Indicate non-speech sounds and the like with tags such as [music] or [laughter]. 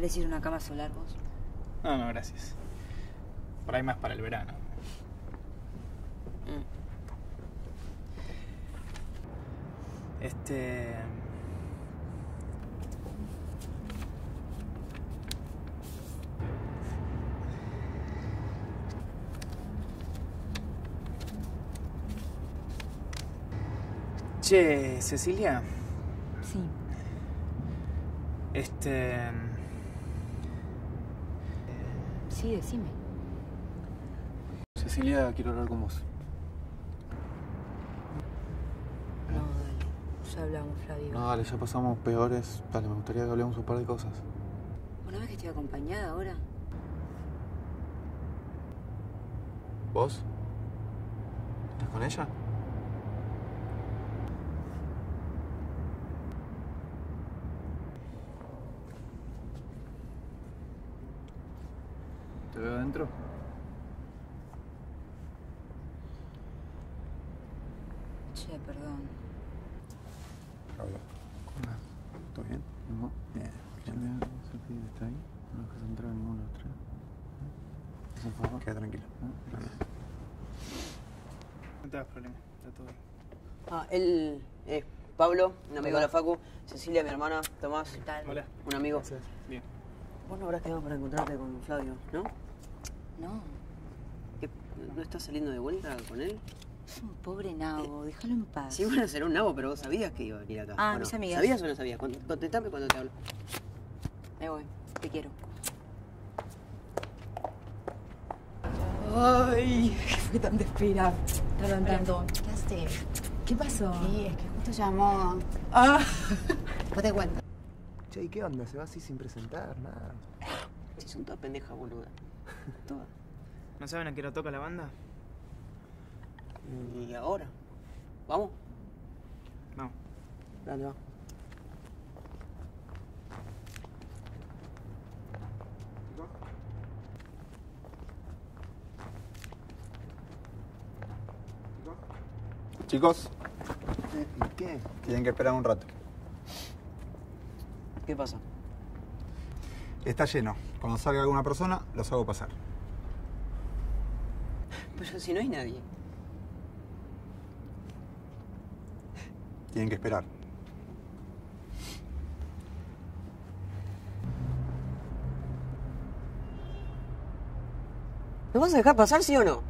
¿Querés ir a una cama solar vos? No, no, gracias. Por ahí más para el verano. Mm. Este. Che, Cecilia, Sí. este. Sí, decime. Cecilia, quiero hablar con vos. No, dale. Ya hablamos, Flavio. No, dale, ya pasamos peores. Dale, me gustaría que hablemos un par de cosas. ¿Una vez que estoy acompañada ahora? ¿Vos? ¿Estás con ella? ¿Te veo adentro? Che, perdón. Hola. ¿Todo bien? ¿No? Bien. bien. Sofi está ahí. No dejas entrar a ninguno de los tres. ¿No favor? Queda tranquilo. Gracias. No te hagas problema, está todo bien. Ah, él es Pablo, un amigo de la Facu. Cecilia, mi hermana. Tomás, ¿Qué tal? Hola. un amigo. Gracias. Bien. Vos no habrás quedado para encontrarte con Flavio, ¿no? No, ¿Qué? ¿No estás saliendo de vuelta con él? es un pobre nabo. Déjalo en paz. Sí, bueno, será un nabo, pero vos sabías que iba a venir acá. Ah, mis amigas. ¿Sabías o no sabías? Contestame cuando te hablo. Me voy. Te quiero. Ay, fue tan de espera. Tan, tanto. ¿Qué haces? ¿Qué pasó? Sí, es que justo llamó. Ah, Después te cuento. Che, ¿y qué onda? ¿Se va así sin presentar? Nada. Sí, son todas pendejas, boluda. [laughs] Todas. ¿No saben a qué hora toca la banda? ¿Y ahora? ¿Vamos? No. Dale, va. Chicos, ¿Y qué? tienen que esperar un rato. ¿Qué pasa? Está lleno. Cuando salga alguna persona, los hago pasar. Pero si no hay nadie. Tienen que esperar. ¿Nos vas a dejar pasar, sí o no?